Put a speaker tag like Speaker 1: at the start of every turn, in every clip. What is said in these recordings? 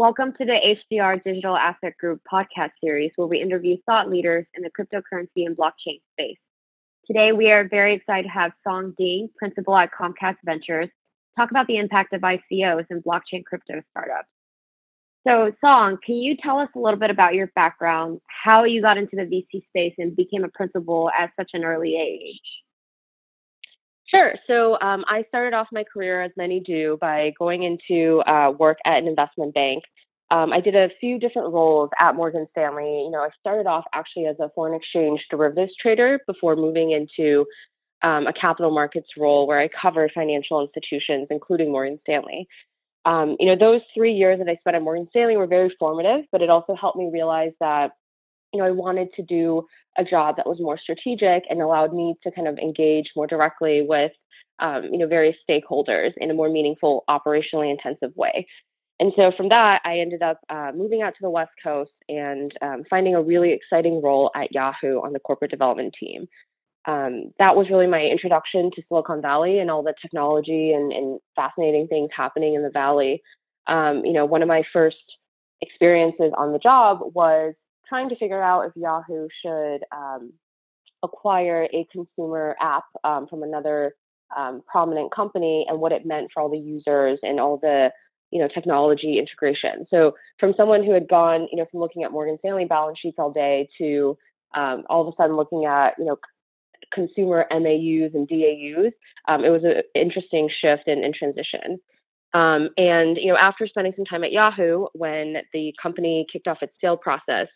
Speaker 1: Welcome to the HGR Digital Asset Group podcast series, where we interview thought leaders in the cryptocurrency and blockchain space. Today, we are very excited to have Cong Ding, principal at Comcast Ventures, talk about the impact of ICOs and blockchain crypto startups. So, Song, can you tell us a little bit about your background, how you got into the VC space and became a principal at such an early age?
Speaker 2: Sure. So um, I started off my career, as many do, by going into uh, work at an investment bank. Um, I did a few different roles at Morgan Stanley. You know, I started off actually as a foreign exchange derivatives trader before moving into um, a capital markets role where I covered financial institutions, including Morgan Stanley. Um, you know, those three years that I spent at Morgan Stanley were very formative, but it also helped me realize that you know, I wanted to do a job that was more strategic and allowed me to kind of engage more directly with, um, you know, various stakeholders in a more meaningful, operationally intensive way. And so from that, I ended up uh, moving out to the West Coast and um, finding a really exciting role at Yahoo on the corporate development team. Um, that was really my introduction to Silicon Valley and all the technology and, and fascinating things happening in the Valley. Um, you know, one of my first experiences on the job was trying to figure out if Yahoo should um, acquire a consumer app um, from another um, prominent company and what it meant for all the users and all the you know technology integration. So from someone who had gone you know from looking at Morgan Stanley balance sheets all day to um, all of a sudden looking at you know consumer MAUs and DAUs, um, it was an interesting shift and, transition. Um, and you know, after spending some time at Yahoo, when the company kicked off its sale process,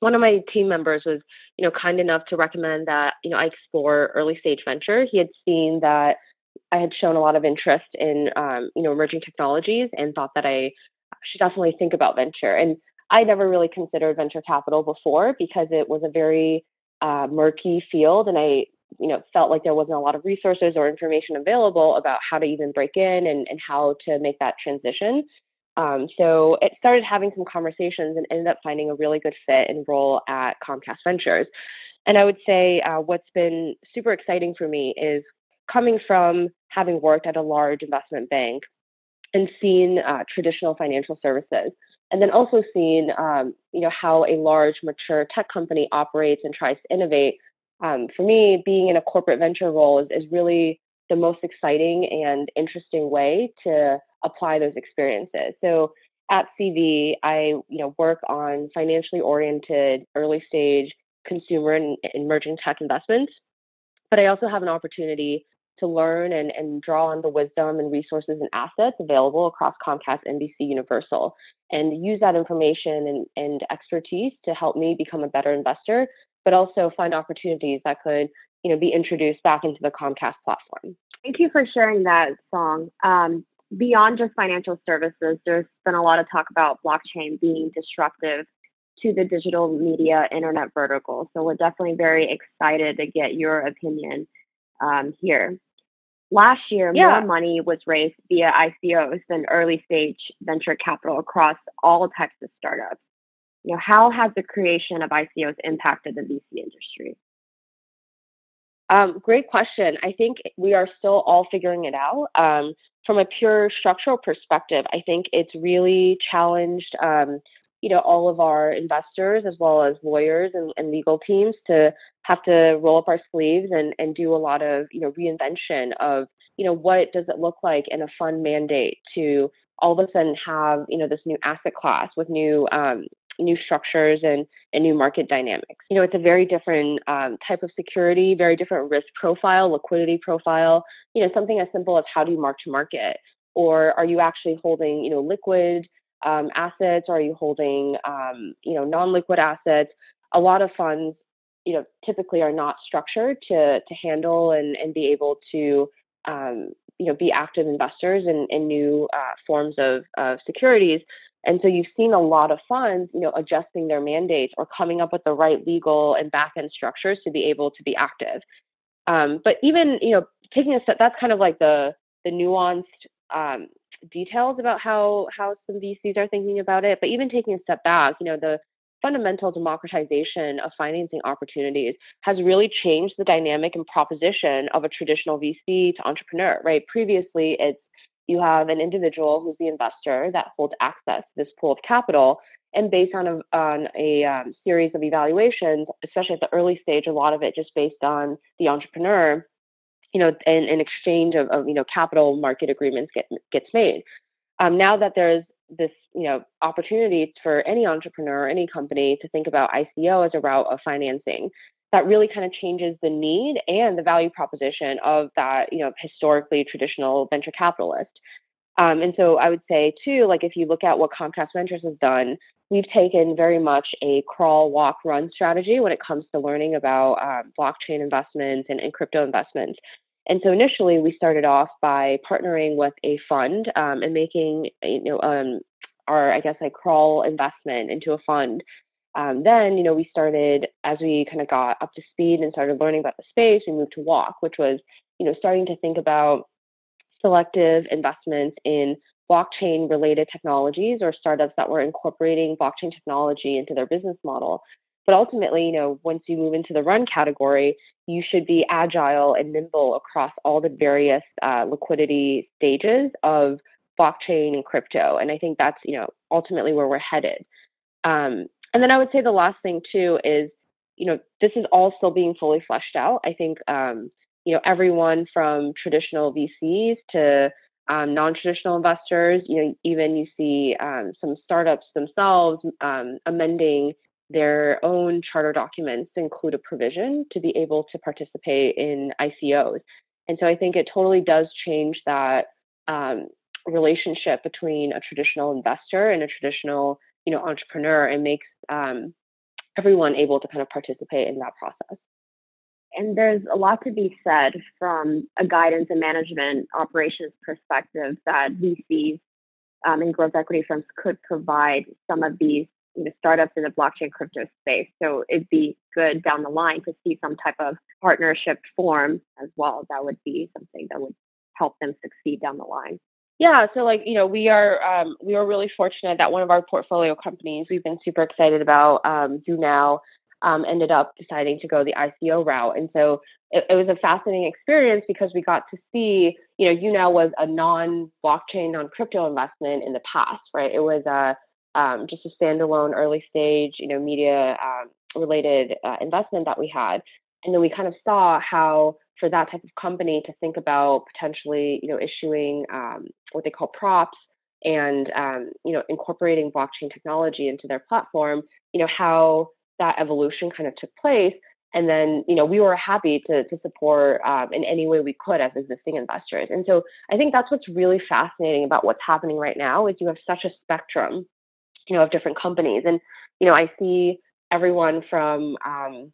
Speaker 2: one of my team members was, you know, kind enough to recommend that, you know, I explore early stage venture. He had seen that I had shown a lot of interest in, um, you know, emerging technologies and thought that I should definitely think about venture. And I never really considered venture capital before because it was a very uh, murky field, and I, you know, felt like there wasn't a lot of resources or information available about how to even break in and, and how to make that transition. Um, so it started having some conversations and ended up finding a really good fit and role at Comcast Ventures. And I would say uh, what's been super exciting for me is coming from having worked at a large investment bank and seen uh, traditional financial services, and then also seeing um, you know how a large mature tech company operates and tries to innovate. Um, for me, being in a corporate venture role is, is really the most exciting and interesting way to apply those experiences. So at CV, I you know work on financially oriented early stage consumer and emerging tech investments, but I also have an opportunity to learn and, and draw on the wisdom and resources and assets available across Comcast, NBC, Universal, and use that information and, and expertise to help me become a better investor, but also find opportunities that could you know be introduced back into the Comcast platform.
Speaker 1: Thank you for sharing that Cong. Um, beyond just financial services, there's been a lot of talk about blockchain being disruptive to the digital media internet vertical. So we're definitely very excited to get your opinion um, here. Last year, yeah. more money was raised via ICOs than early stage venture capital across all types of startups. You know, how has the creation of ICOs impacted the VC industry?
Speaker 2: Um, great question. I think we are still all figuring it out. Um, from a pure structural perspective, I think it's really challenged, um, you know, all of our investors as well as lawyers and, and, legal teams to have to roll up our sleeves and, and do a lot of, you know, reinvention of, you know, what does it look like in a fund mandate to all of a sudden have, you know, this new asset class with new um, new structures and, and new market dynamics. You know, it's a very different um, type of security, very different risk profile, liquidity profile. You know, something as simple as how do you mark to market, or are you actually holding, you know, liquid um, assets, or are you holding, um, you know, non-liquid assets? A lot of funds, you know, typically are not structured to to handle and and be able to um, you know be active investors in, in new uh, forms of, of securities. And so you've seen a lot of funds you know adjusting their mandates or coming up with the right legal and back end structures to be able to be active. Um, but even you know taking a step that's kind of like the the nuanced um, details about how how some vcs are thinking about it. But even taking a step back you know the fundamental democratization of financing opportunities has really changed the dynamic and proposition of a traditional VC to entrepreneur, right? Previously, it's you have an individual who's the investor that holds access to this pool of capital. And based on a, on a um, series of evaluations, especially at the early stage, a lot of it just based on the entrepreneur, you know, an exchange of, of, you know capital market agreements get gets made. Um, now that there's this you know opportunity for any entrepreneur, or any company to think about ICO as a route of financing, that really kind of changes the need and the value proposition of that you know historically traditional venture capitalist. Um, and so I would say too, like if you look at what Comcast Ventures has done, we've taken very much a crawl, walk, run strategy when it comes to learning about um, blockchain investments and, and, crypto investments. And so initially, we started off by partnering with a fund um, and making you know um, our I guess like crawl investment into a fund. Um, then you know we started as we kind of got up to speed and started learning about the space. We moved to walk, which was you know starting to think about selective investments in blockchain related technologies or startups that were incorporating blockchain technology into their business model. But ultimately, you know, once you move into the run category, you should be agile and nimble across all the various uh, liquidity stages of blockchain and crypto. And I think that's, you know, ultimately where we're headed. Um, and then I would say the last thing too is, you know, this is all still being fully fleshed out. I think, um, you know, everyone from traditional VCs to um, non-traditional investors, you know, even you see um, some startups themselves um, amending their own charter documents include a provision to be able to participate in ICOs. And so I think it totally does change that um, relationship between a traditional investor and a traditional, you know, entrepreneur, and makes um, everyone able to kind of participate in that process.
Speaker 1: And there's a lot to be said from a guidance and management operations perspective that VCs um, and growth equity firms could provide some of these you know, startups in the blockchain crypto space. So it'd be good down the line to see some type of partnership form as well. That would be something that would help them succeed down the line.
Speaker 2: Yeah, so like you know, we are um, we are really fortunate that one of our portfolio companies we've been super excited about um, YouNow um, ended up deciding to go the ICO route. And so it, it, was a fascinating experience because we got to see, you know, YouNow was a non-blockchain, non-crypto investment in the past, right? It was a um, just a standalone early stage, you know, media um, related uh, investment that we had. And then we kind of saw how for that type of company to think about potentially, you know, issuing um, what they call props and um, you know incorporating blockchain technology into their platform, you know how that evolution kind of took place. And then, you know, we were happy to, to support um, in any way we could as existing investors. And so I think that's what's really fascinating about what's happening right now is you have such a spectrum, you know, of different companies. And, you know, I see everyone from, um,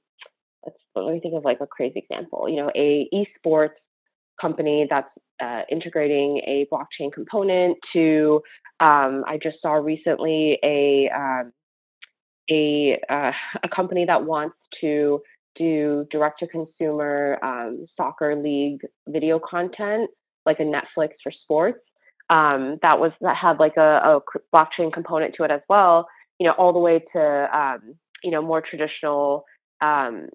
Speaker 2: let's, let me think of like a crazy example, you know, a esports company that's uh, integrating a blockchain component to, um, I just saw recently a, um, a uh, a company that wants to do direct to consumer um, soccer league video content, like a Netflix for sports. Um, that was that had like a, a, blockchain component to it as well. You know, all the way to um, you know more traditional um,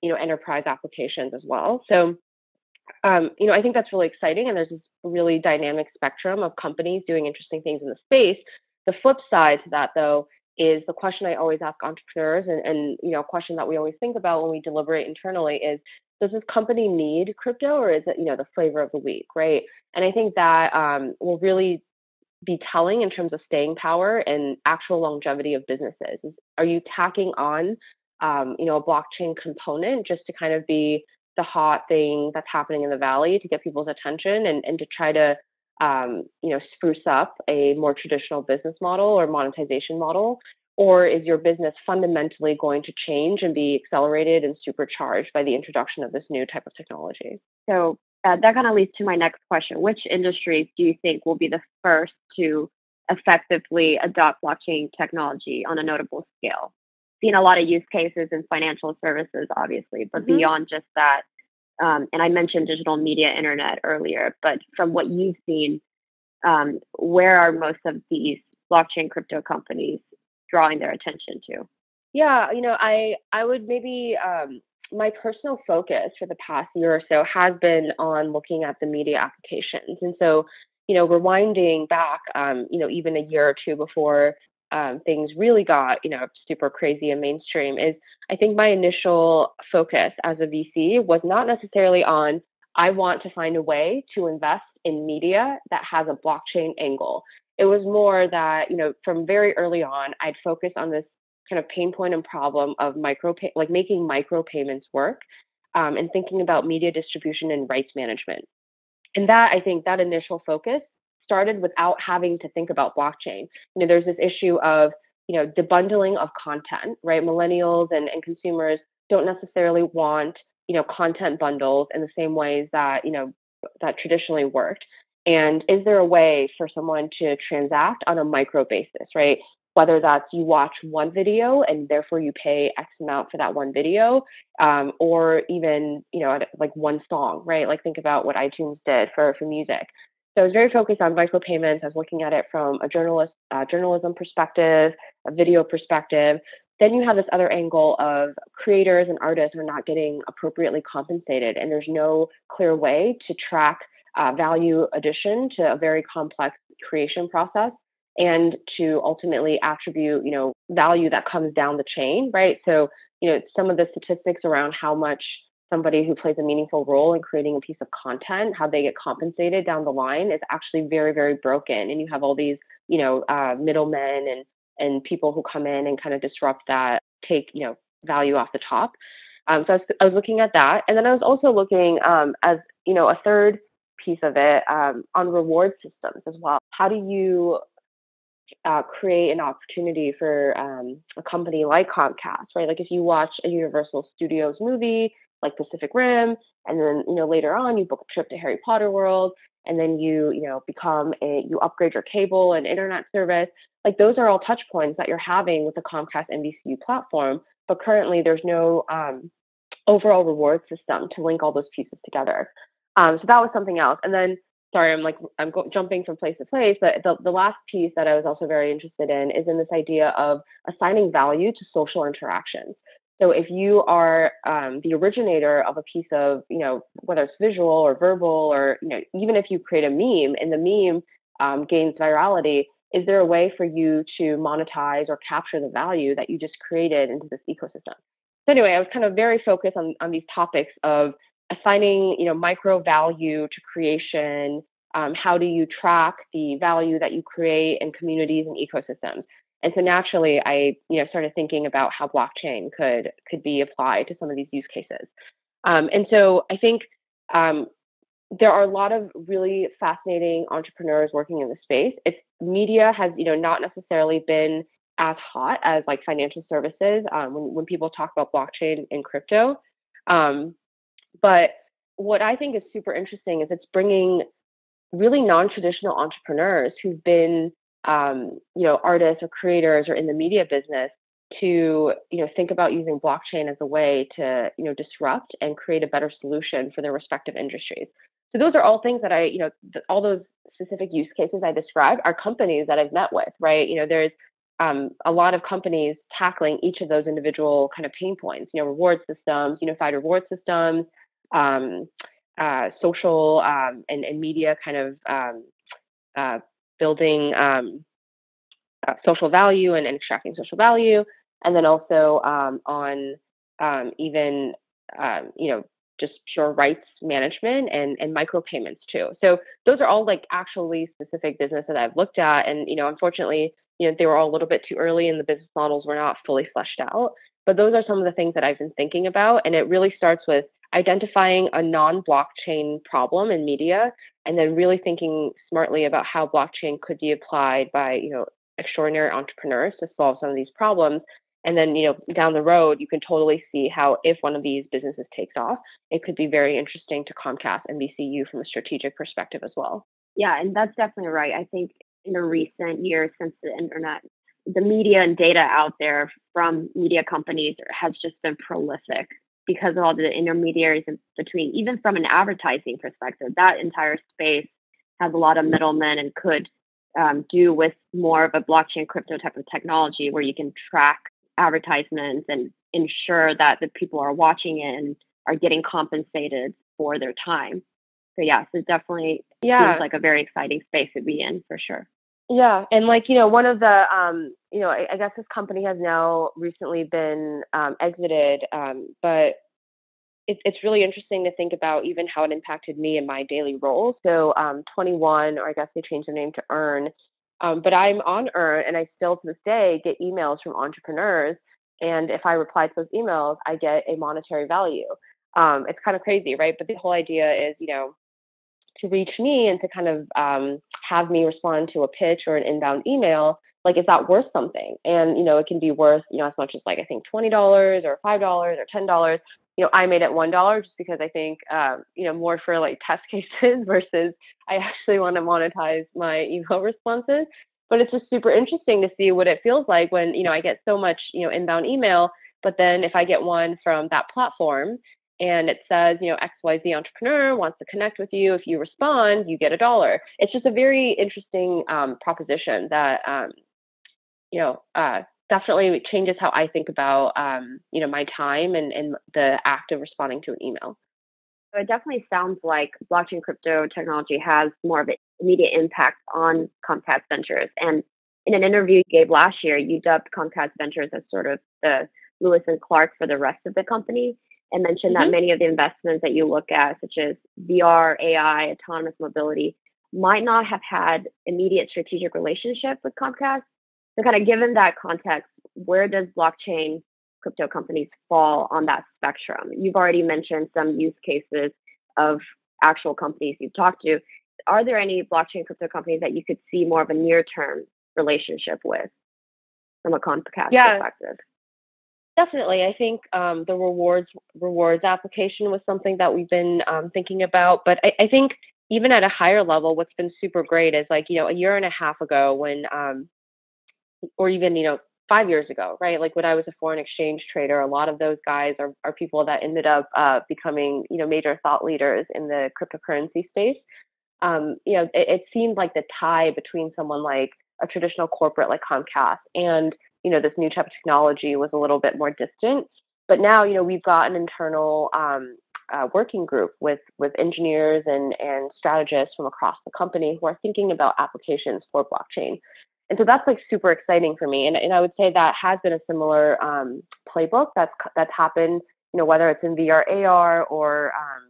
Speaker 2: you know enterprise applications as well. So um, you know, I think that's really exciting, and there's this really dynamic spectrum of companies doing interesting things in the space. The flip side to that, though, is the question I always ask entrepreneurs, and, and you know, a question that we always think about when we deliberate internally is, does this company need crypto, or is it you know the flavor of the week, right? And I think that um, will really be telling in terms of staying power and actual longevity of businesses. Are you tacking on, um, you know, a blockchain component just to kind of be the hot thing that's happening in the valley to get people's attention and, and to try to um, you know, spruce up a more traditional business model or monetization model? Or is your business fundamentally going to change and be accelerated and supercharged by the introduction of this new type of technology?
Speaker 1: So uh, that kind of leads to my next question. Which industries do you think will be the first to effectively adopt blockchain technology on a notable scale? Seen a lot of use cases in financial services, obviously, but mm-hmm. beyond just that, um, and I mentioned digital media internet earlier, but from what you've seen, um, where are most of these blockchain crypto companies drawing their attention to?
Speaker 2: Yeah, you know, I I would maybe um, my personal focus for the past year or so has been on looking at the media applications, and so you know, rewinding back, um, you know, even a year or two before um, things really got, you know, super crazy and mainstream, is I think my initial focus as a VC was not necessarily on I want to find a way to invest in media that has a blockchain angle. It was more that, you know, from very early on, I'd focus on this kind of pain point and problem of micro, pay- like making micro payments work um, and thinking about media distribution and rights management. And that, I think, that initial focus started without having to think about blockchain. You know, there's this issue of, you know, the bundling of content, right? Millennials and, and consumers don't necessarily want, you know, content bundles in the same ways that, you know, that traditionally worked. And is there a way for someone to transact on a micro basis, right? Whether that's you watch one video and therefore you pay X amount for that one video, um, or even you know like one song, right? Like think about what iTunes did for for music. So I was very focused on micropayments. I was looking at it from a journalist uh, journalism perspective, a video perspective. Then you have this other angle of creators and artists are not getting appropriately compensated, and there's no clear way to track uh, value addition to a very complex creation process and to ultimately attribute you know value that comes down the chain right? So you know some of the statistics around how much somebody who plays a meaningful role in creating a piece of content how they get compensated down the line is actually very very broken. And you have all these you know uh, middlemen and and people who come in and kind of disrupt that take you know value off the top. Um, so I was, I was looking at that. And then i was also looking um, as you know a third piece of it um, on reward systems as well. How do you uh, create an opportunity for um, a company like Comcast, right? Like if you watch a Universal Studios movie like Pacific Rim, and then you know later on you book a trip to Harry Potter World, and then you you know become a you upgrade your cable and internet service. Like those are all touch points that you're having with the Comcast NBCU platform, but currently there's no um, overall reward system to link all those pieces together. Um, so that was something else. And then, sorry, I'm like I'm go- jumping from place to place, but the, the last piece that I was also very interested in is in this idea of assigning value to social interactions. So if you are um, the originator of a piece of, you know, whether it's visual or verbal, or you know, even if you create a meme and the meme um, gains virality, is there a way for you to monetize or capture the value that you just created into this ecosystem? So anyway, I was kind of very focused on on these topics of assigning you know micro value to creation um, how do you track the value that you create in communities and ecosystems? And so naturally i you know started thinking about how blockchain could could be applied to some of these use cases. Um, and so i think um, there are a lot of really fascinating entrepreneurs working in the space. It's media has you know not necessarily been as hot as like financial services um, when, when people talk about blockchain and crypto. Um, but what I think is super interesting is it's bringing really non-traditional entrepreneurs who've been, um, you know, artists or creators or in the media business to, you know, think about using blockchain as a way to, you know, disrupt and create a better solution for their respective industries. So those are all things that I, you know, th- all those specific use cases I described are companies that I've met with, right? You know, there's um, a lot of companies tackling each of those individual kind of pain points, you know, reward systems, unified reward systems, um, uh, social um, and, and, media kind of um, uh, building um, uh, social value and, and, extracting social value, and then also um, on um, even you know just pure rights management and, and micropayments too. So those are all like actually specific business that I've looked at, and you know unfortunately you know they were all a little bit too early and the business models were not fully fleshed out. But those are some of the things that I've been thinking about, and it really starts with identifying a non-blockchain problem in media and then really thinking smartly about how blockchain could be applied by you know extraordinary entrepreneurs to solve some of these problems. And then you know down the road you can totally see how if one of these businesses takes off it could be very interesting to comcast NBCU from a strategic perspective as well.
Speaker 1: Yeah and that's definitely right. I think in the recent years since the internet the media and data out there from media companies has just been prolific because of all the intermediaries in between, even from an advertising perspective, that entire space has a lot of middlemen and could um, do with more of a blockchain crypto type of technology where you can track advertisements and ensure that the people are watching it and are getting compensated for their time. So yeah, so definitely yeah. seems like a very exciting space to be in for sure.
Speaker 2: Yeah, and like you know, one of the um, you know, I, I guess this company has now recently been um, exited, um, but it's it's really interesting to think about even how it impacted me in my daily role. So, um, 21, or I guess they changed the name to Earn, um, but I'm on Earn, and I still to this day get emails from entrepreneurs, and if I reply to those emails, I get a monetary value. Um, it's kind of crazy, right? But the whole idea is, you know, to reach me and to kind of um, have me respond to a pitch or an inbound email, like is that worth something? And you know, it can be worth you know as much as like I think twenty dollars or five dollars or ten dollars. You know, I made it one dollar just because I think um, you know more for like test cases versus I actually want to monetize my email responses. But it's just super interesting to see what it feels like when you know I get so much you know inbound email, but then if I get one from that platform and it says, you know, XYZ entrepreneur wants to connect with you. If you respond, you get a dollar. It's just a very interesting um, proposition that, um, you know, uh, definitely changes how I think about, um, you know, my time and, and the act of responding to an email.
Speaker 1: So it definitely sounds like blockchain crypto technology has more of an immediate impact on Comcast Ventures. And in an interview you gave last year, you dubbed Comcast Ventures as sort of the Lewis and Clark for the rest of the company and mentioned mm-hmm. that many of the investments that you look at, such as VR, AI, autonomous mobility, might not have had immediate strategic relationship with Comcast. So, kind of given that context, where does blockchain crypto companies fall on that spectrum? You've already mentioned some use cases of actual companies you've talked to. Are there any blockchain crypto companies that you could see more of a near term relationship with from a Comcast yeah. perspective?
Speaker 2: Definitely, I think um, the rewards rewards application was something that we've been um, thinking about. But I, I, think even at a higher level, what's been super great is like you know a year and a half ago when, um, or even you know five years ago, right? Like when I was a foreign exchange trader, a lot of those guys are are people that ended up uh, becoming you know major thought leaders in the cryptocurrency space. Um, you know, it, it seemed like the tie between someone like a traditional corporate like Comcast and you know, this new type of technology was a little bit more distant. But now, you know, we've got an internal um, uh, working group with with engineers and and strategists from across the company who are thinking about applications for blockchain. And so that's like super exciting for me. And, and I would say that has been a similar um, playbook that's that's happened. You know, whether it's in VR, AR, or um,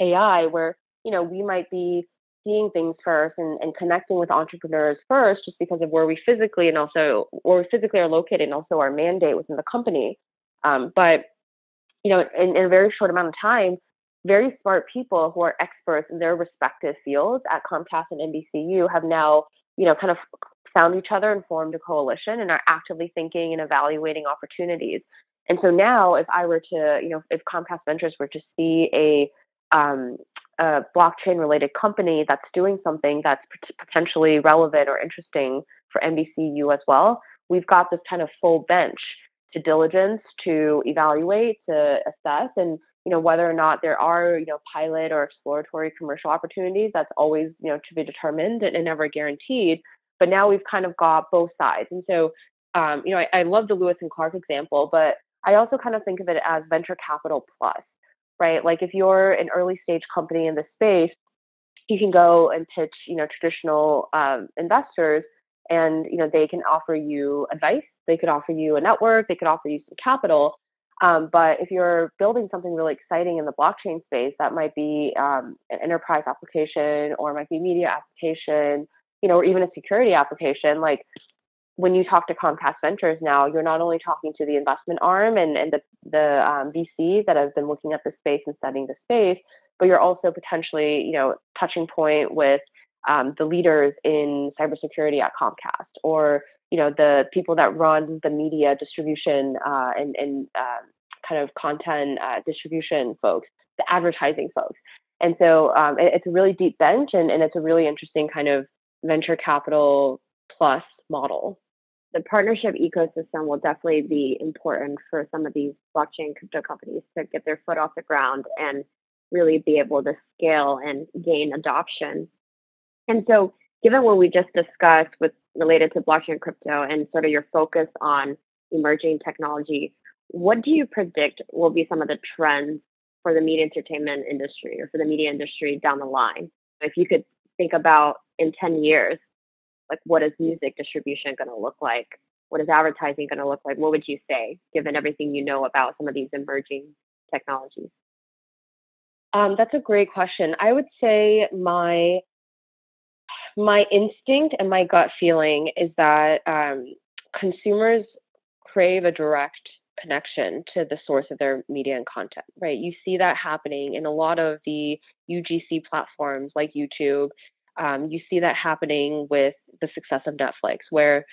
Speaker 2: AI, where you know we might be seeing things first and, and connecting with entrepreneurs first just because of where we physically and also where we physically are located and also our mandate within the company. Um, but you know, in, in, a very short amount of time, very smart people who are experts in their respective fields at Comcast and NBCU have now, you know, kind of found each other and formed a coalition and are actively thinking and evaluating opportunities. And so now, if I were to, you know, if Comcast Ventures were to see a um, a blockchain related company that's doing something that's potentially relevant or interesting for NBCU as well, we've got this kind of full bench to diligence, to evaluate, to assess, and you know whether or not there are you know pilot or exploratory commercial opportunities. That's always you know to be determined and, and never guaranteed. But now we've kind of got both sides, and so um, you know I, I love the Lewis and Clark example, but I also kind of think of it as venture capital plus right? Like if you're an early stage company in the space, you can go and pitch, you know, traditional um, investors, and you know they can offer you advice, they could offer you a network, they could offer you some capital. Um, but if you're building something really exciting in the blockchain space, that might be um, an enterprise application, or it might be media application, you know, or even a security application. Like when you talk to Comcast Ventures now, you're not only talking to the investment arm and, and the, the um, that have been looking at the space and studying the space, but you're also potentially, you know, touching point with um, the leaders in cybersecurity at Comcast or, you know, the people that run the media distribution uh, and, and uh, kind of content uh, distribution folks, the advertising folks. And so um, it, it's a really deep bench and, and it's a really interesting kind of venture capital plus model
Speaker 1: the partnership ecosystem will definitely be important for some of these blockchain crypto companies to get their foot off the ground and really be able to scale and gain adoption. And so, given what we just discussed with related to blockchain crypto and sort of your focus on emerging technology, what do you predict will be some of the trends for the media entertainment industry or for the media industry down the line? If you could think about in 10 years, like what is music distribution going to look like? What is advertising going to look like? What would you say, given everything you know about some of these emerging technologies?
Speaker 2: Um, that's a great question. I would say my my instinct and my gut feeling is that um, consumers crave a direct connection to the source of their media and content, right? You see that happening in a lot of the UGC platforms like YouTube. Um, you see that happening with the success of Netflix, where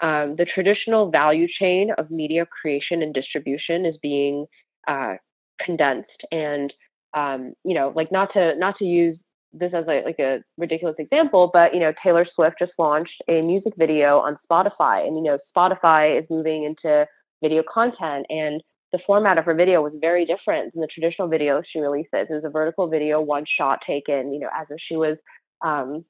Speaker 2: um, the traditional value chain of media creation and distribution is being uh, condensed and um, you know like not to not to use this as a, like a ridiculous example, but you know, Taylor Swift just launched a music video on Spotify, and you know, Spotify is moving into video content, and the format of her video was very different than the traditional videos she releases. It was a vertical video, one shot taken, you know, as if she was um,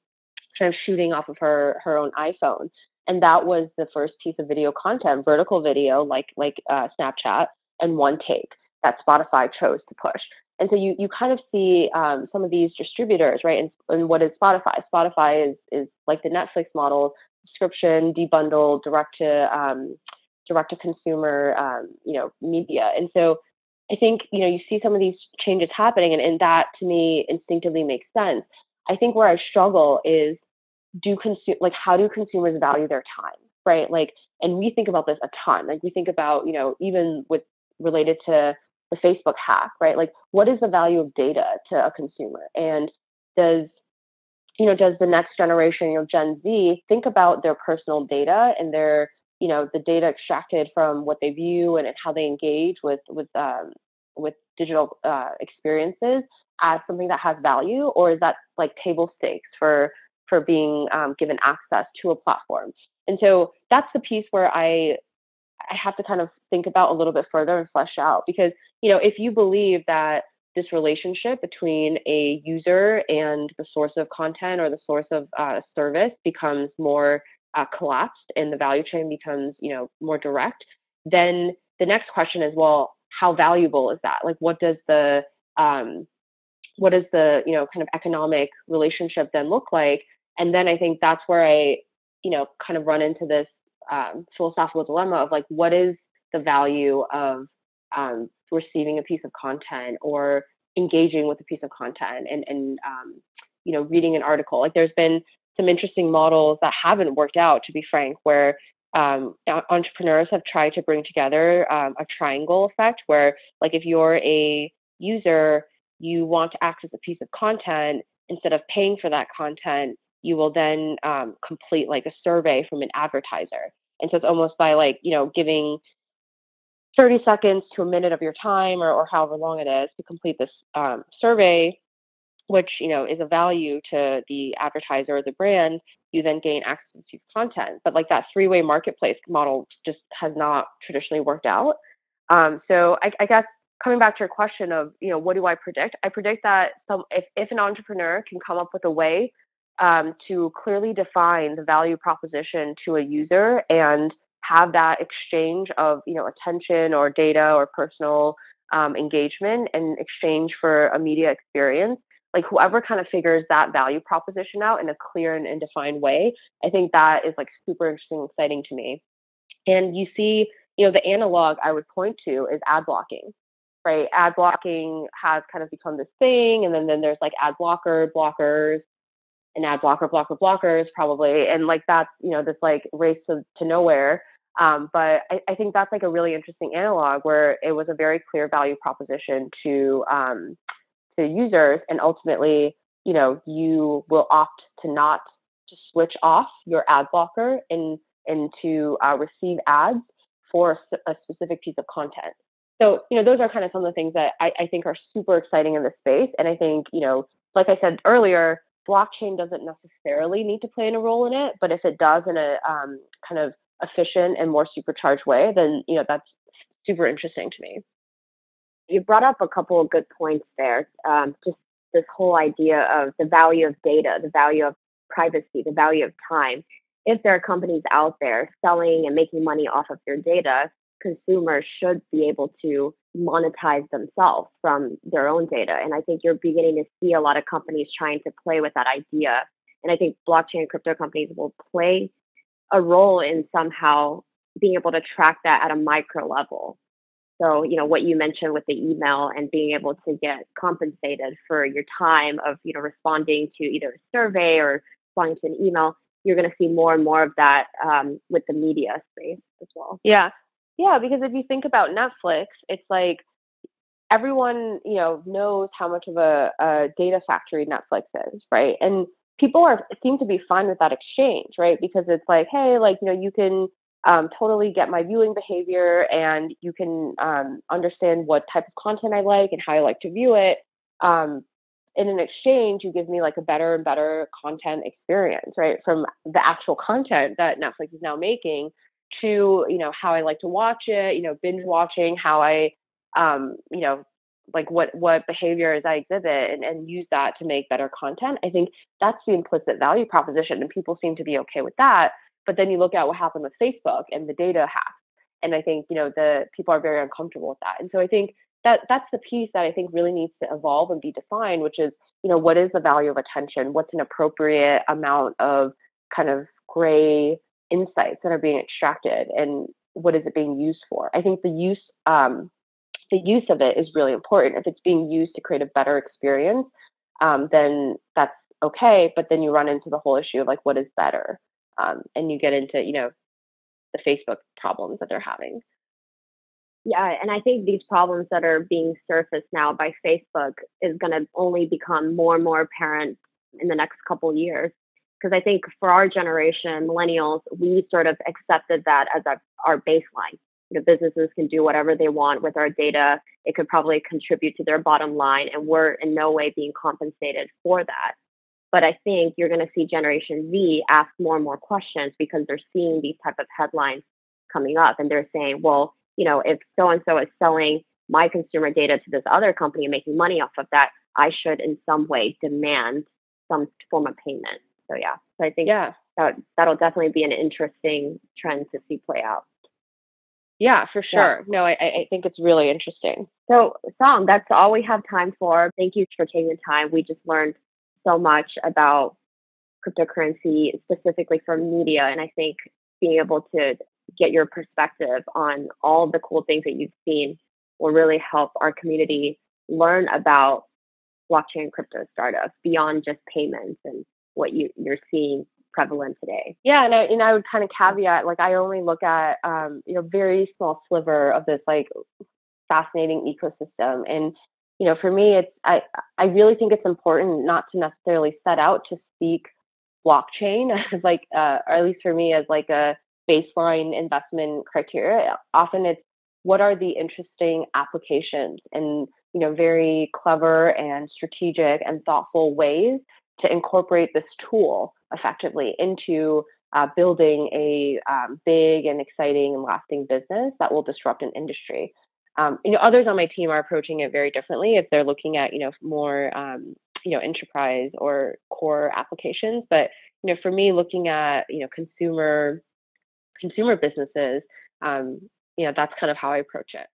Speaker 2: kind of shooting off of her her own iPhone, and that was the first piece of video content, vertical video, like like uh, Snapchat, and one take that Spotify chose to push. And so you, you kind of see um, some of these distributors, right? And, and what is Spotify? Spotify is, is like the Netflix model, subscription, debundled, direct to um, direct to consumer, um, you know, media. And so I think you know you see some of these changes happening, and, and that to me instinctively makes sense. I think where I struggle is do consume like how do consumers value their time, right? Like, and we think about this a ton. Like we think about you know even with related to the Facebook hack, right? Like, what is the value of data to a consumer? And does you know, does the next generation, you know, Gen Z, think about their personal data and their, you know, the data extracted from what they view and, and how they engage with with um, with digital uh, experiences as something that has value, or is that like table stakes for for being um, given access to a platform? And so that's the piece where I I have to kind of think about a little bit further and flesh out because, you know, if you believe that this relationship between a user and the source of content or the source of uh, service becomes more uh, collapsed and the value chain becomes, you know, more direct, then the next question is, well, how valuable is that? Like, what does the um, what does the you know kind of economic relationship then look like? And then I think that's where I you know kind of run into this um, philosophical dilemma of like what is the value of um, receiving a piece of content or engaging with a piece of content and and um, you know reading an article like there's been some interesting models that haven't worked out to be frank where um, entrepreneurs have tried to bring together um, a triangle effect where like if you're a user you want to access a piece of content instead of paying for that content you will then um, complete like a survey from an advertiser. And so it's almost by like, you know, giving 30 seconds to a minute of your time or, or however long it is to complete this um, survey, which, you know, is a value to the advertiser or the brand, you then gain access to content. But like that three-way marketplace model just has not traditionally worked out. Um, so I, I guess coming back to your question of, you know, what do I predict? I predict that some if, if an entrepreneur can come up with a way um, to clearly define the value proposition to a user and have that exchange of you know attention or data or personal um, engagement in exchange for a media experience like whoever kind of figures that value proposition out in a clear and, and defined way i think that is like super interesting and exciting to me and you see you know the analog i would point to is ad blocking right ad blocking has kind of become this thing and then, then there's like ad blocker blockers and ad blocker, blocker, blockers probably, and like that's you know this like race to, to nowhere. Um, but I, I, think that's like a really interesting analog where it was a very clear value proposition to um, to users, and ultimately, you know, you will opt to not to switch off your ad blocker and and to uh, receive ads for a, specific piece of content. So, you know, those are kind of some of the things that I, I think are super exciting in this space. And I think, you know, like I said earlier, blockchain doesn't necessarily need to play a role in it, but if it does in a um, kind of efficient and more supercharged way, then you know that's super interesting to me.
Speaker 1: You brought up a couple of good points there. Um, just this whole idea of the value of data, the value of privacy, the value of time. If there are companies out there selling and making money off of your data, consumers should be able to monetize themselves from their own data. And I think you're beginning to see a lot of companies trying to play with that idea And I think blockchain and crypto companies will play a role in somehow being able to track that at a micro level. So, you know, what you mentioned with the email and being able to get compensated for your time of, you know, responding to either a survey or responding to an email, you're going to see more and more of that um, with the media space as well.
Speaker 2: Yeah. Yeah. Because if you think about Netflix, it's like everyone, you know, knows how much of a, a data factory Netflix is, right? And people are seem to be fine with that exchange, right? Because it's like, hey, like, you know, you can um, totally get my viewing behavior and you can um, understand what type of content I like and how I like to view it. Um, in an exchange, you give me like a better and better content experience, right? From the actual content that Netflix is now making to, you know, how I like to watch it, you know, binge watching, how I, um, you know, like what what behaviors I exhibit and, and use that to make better content. I think that's the implicit value proposition and people seem to be okay with that. But then you look at what happened with Facebook and the data hack. And I think, you know, the people are very uncomfortable with that. And so I think that that's the piece that I think really needs to evolve and be defined, which is, you know, what is the value of attention? What's an appropriate amount of kind of gray insights that are being extracted and what is it being used for? I think the use um, the use of it is really important. If it's being used to create a better experience, um, then that's okay. But then you run into the whole issue of like, what is better? Um, and you get into you know the Facebook problems that they're having.
Speaker 1: Yeah, and I think these problems that are being surfaced now by Facebook is going to only become more and more apparent in the next couple years. Because I think for our generation, millennials, we sort of accepted that as our, our baseline. You know, businesses can do whatever they want with our data. It could probably contribute to their bottom line, and we're in no way being compensated for that. But I think you're going to see Generation Z ask more and more questions because they're seeing these type of headlines coming up, and they're saying, well, you know, if so and so is selling my consumer data to this other company and making money off of that, I should in some way demand some form of payment. So yeah, so I think yeah. that that'll definitely be an interesting trend to see play out.
Speaker 2: Yeah, for sure. Yeah. No, I, I think it's really interesting.
Speaker 1: So, Cong, that's all we have time for. Thank you for taking the time. We just learned so much about cryptocurrency specifically from media. And I think being able to get your perspective on all the cool things that you've seen will really help our community learn about blockchain crypto startups beyond just payments and what you, you're seeing prevalent today.
Speaker 2: Yeah, and I, and I would kind of caveat like I only look at um, you know very small sliver of this like fascinating ecosystem, and you know, for me, it's I I really think it's important not to necessarily set out to speak blockchain as like, uh, or at least for me, as like a baseline investment criteria. Often it's what are the interesting applications and you know very clever and strategic and thoughtful ways to incorporate this tool effectively into uh, building a um, big and exciting and lasting business that will disrupt an industry. Um, you know, others on my team are approaching it very differently if they're looking at, you know, more, um, you know, enterprise or core applications. But, you know, for me, looking at, you know, consumer, consumer businesses, um, you know, that's kind of how I approach it.